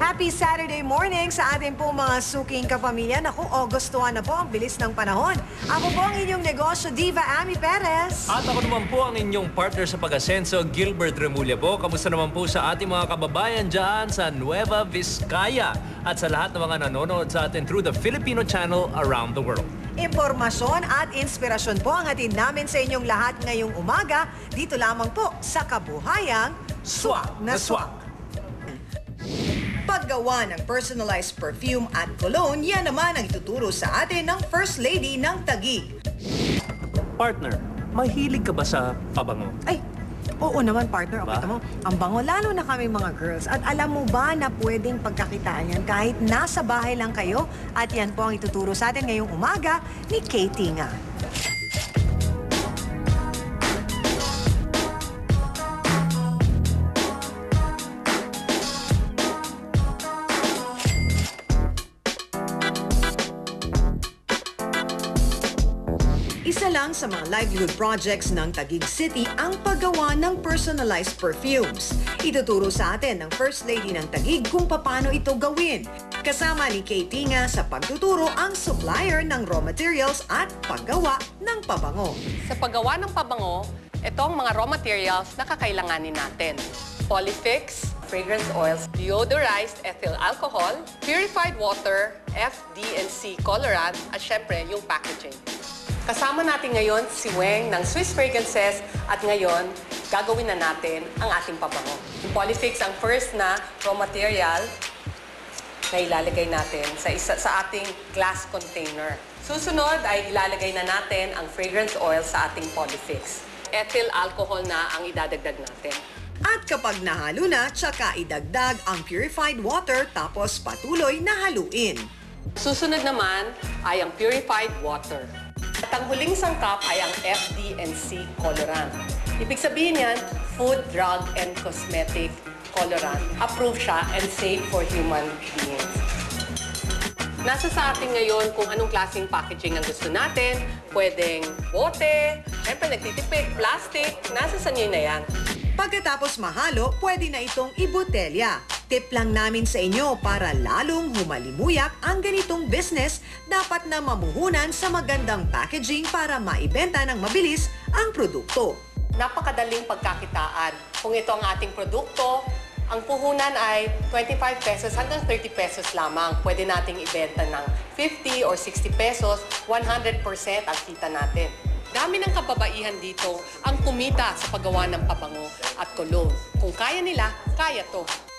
Happy Saturday morning sa ating po mga suking kapamilya. Naku, Augustuhan na po ang bilis ng panahon. Ako po ang inyong negosyo diva, Ami Perez. At ako naman po ang inyong partner sa pag-asenso, Gilbert Remulla po. Kamusta naman po sa ating mga kababayan dyan sa Nueva Vizcaya at sa lahat ng mga nanonood sa atin through the Filipino channel around the world. Impormasyon at inspirasyon po ang hatid namin sa inyong lahat ngayong umaga. Dito lamang po sa Kabuhayang Swak na Swak. Paggawa ng personalized perfume at cologne, yan naman ang ituturo sa atin ng First Lady ng Taguig. Partner, mahilig ka ba sa pabango? Ay, oo naman partner. Ba? Okay, mo, ang bango, lalo na kami mga girls. At alam mo ba na pwedeng pagkakitaan yan kahit nasa bahay lang kayo? At yan po ang ituturo sa atin ngayong umaga ni Katie nga. Isa lang sa mga livelihood projects ng Taguig City ang paggawa ng personalized perfumes. Ituturo sa atin ng First Lady ng Taguig kung paano ito gawin. Kasama ni Katie nga sa pagtuturo ang supplier ng raw materials at paggawa ng pabango. Sa paggawa ng pabango, ito ang mga raw materials na kakailanganin natin. Polyfix, fragrance oils, deodorized ethyl alcohol, purified water, FD&C colorant, at syempre yung packaging. Kasama natin ngayon si Weng ng Swiss Fragrances at ngayon gagawin na natin ang ating pabango. Yung Polyfix ang first na raw material na ilalagay natin sa, isa, sa ating glass container. Susunod ay ilalagay na natin ang fragrance oil sa ating polyfix. Ethyl alcohol na ang idadagdag natin. At kapag nahalo na, tsaka idagdag ang purified water tapos patuloy na haluin. Susunod naman ay ang purified water. At ang huling sangkap ay ang FD&C colorant. Ibig sabihin yan, Food, Drug, and Cosmetic Colorant. Approved siya and safe for human beings. Nasa sa atin ngayon kung anong klaseng packaging ang gusto natin. Pwedeng bote, syempre nagtitipid, plastic, nasa sa na yan. Pagkatapos mahalo, pwede na itong ibotelya. Tip lang namin sa inyo para lalong humalimuyak ang ganitong business, dapat na mamuhunan sa magandang packaging para maibenta ng mabilis ang produkto. napakadaling pagkakitaan. Kung ito ang ating produkto, ang puhunan ay 25 pesos hanggang 30 pesos lamang. Pwede nating ibenta ng 50 or 60 pesos, 100% ang kita natin. Dami ng kababaihan dito ang kumita sa paggawa ng pabango at cologne. Kung kaya nila, kaya to.